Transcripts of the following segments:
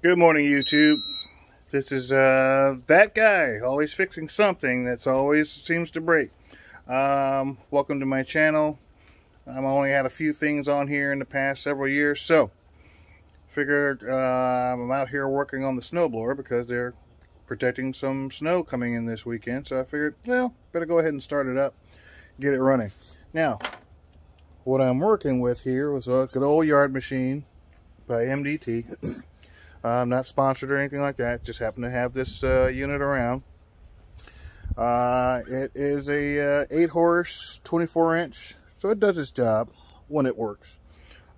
Good morning, YouTube. This is uh, that guy, always fixing something that's always seems to break. Um, welcome to my channel. I've only had a few things on here in the past several years, so figured uh, I'm out here working on the snowblower because they're protecting some snow coming in this weekend. So I figured, well, better go ahead and start it up, get it running. Now, what I'm working with here was a good old yard machine by MDT. I'm not sponsored or anything like that. Just happen to have this uh, unit around. Uh, it is a uh, 8 horse, 24 inch, so it does its job when it works.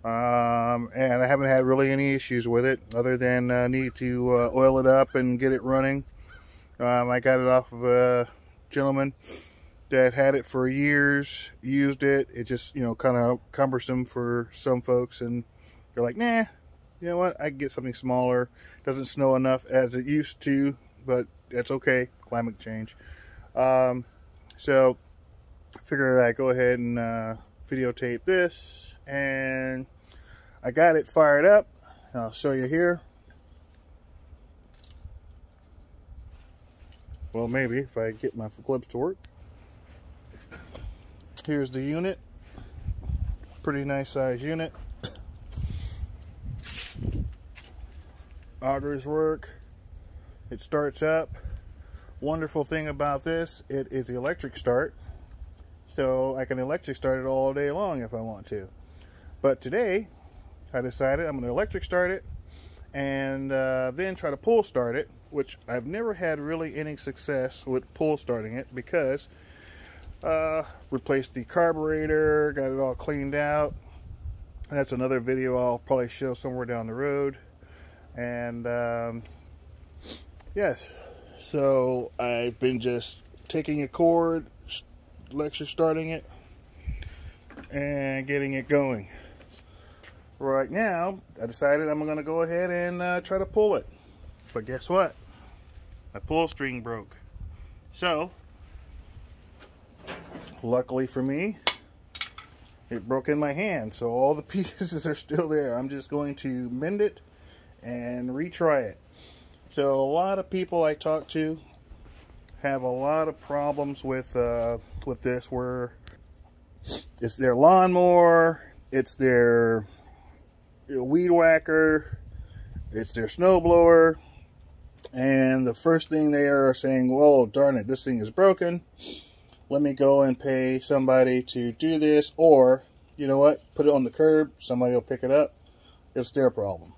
Um, and I haven't had really any issues with it other than uh, need to uh, oil it up and get it running. Um, I got it off of a gentleman that had it for years, used it. It just, you know, kind of cumbersome for some folks and they're like, nah, you know what, I get something smaller. Doesn't snow enough as it used to, but that's okay, climate change. Um, so, figured I'd go ahead and uh, videotape this, and I got it fired up. I'll show you here. Well, maybe if I get my clips to work. Here's the unit. Pretty nice size unit. Augers work. It starts up. Wonderful thing about this it is the electric start. So I can electric start it all day long if I want to. But today I decided I'm going to electric start it and uh, then try to pull start it which I've never had really any success with pull starting it because uh, replaced the carburetor got it all cleaned out. That's another video I'll probably show somewhere down the road and um, yes. So I've been just taking a cord lecture starting it and getting it going. Right now I decided I'm gonna go ahead and uh, try to pull it. But guess what? My pull string broke. So luckily for me it broke in my hand. So all the pieces are still there. I'm just going to mend it and retry it. So a lot of people I talk to have a lot of problems with uh, with this where it's their lawnmower, it's their weed whacker, it's their snowblower, and the first thing they are saying, well, darn it, this thing is broken. Let me go and pay somebody to do this, or, you know what, put it on the curb, somebody will pick it up. It's their problem.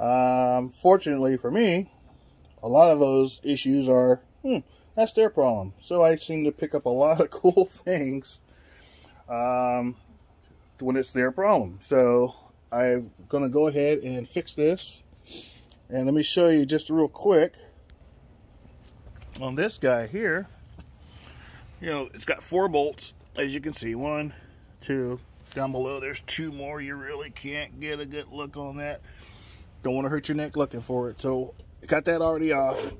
Um, fortunately for me, a lot of those issues are, hmm, that's their problem. So I seem to pick up a lot of cool things um, when it's their problem. So I'm going to go ahead and fix this. And let me show you just real quick on this guy here. You know, it's got four bolts, as you can see. One, two, down below there's two more. You really can't get a good look on that. Don't want to hurt your neck looking for it. So got that already off.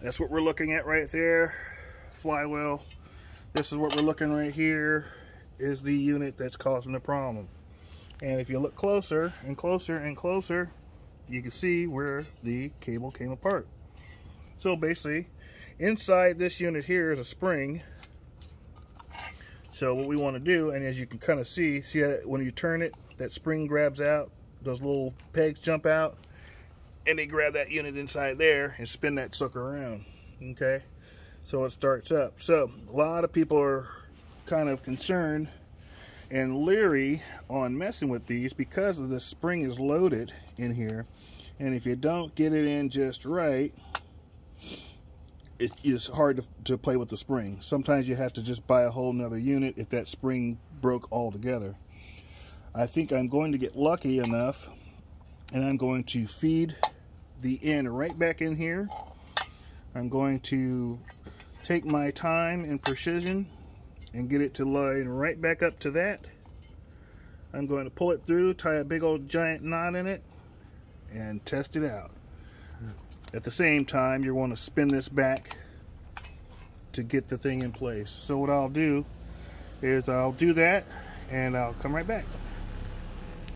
That's what we're looking at right there. Flywheel. This is what we're looking right here is the unit that's causing the problem. And if you look closer and closer and closer, you can see where the cable came apart. So basically, inside this unit here is a spring. So what we want to do, and as you can kind of see, see that when you turn it, that spring grabs out those little pegs jump out and they grab that unit inside there and spin that sucker around okay? So it starts up. So a lot of people are kind of concerned and leery on messing with these because of the spring is loaded in here. And if you don't get it in just right it is hard to, to play with the spring. Sometimes you have to just buy a whole nother unit if that spring broke altogether I think I'm going to get lucky enough and I'm going to feed the end right back in here. I'm going to take my time and precision and get it to line right back up to that. I'm going to pull it through, tie a big old giant knot in it, and test it out. At the same time, you want to spin this back to get the thing in place. So what I'll do is I'll do that and I'll come right back.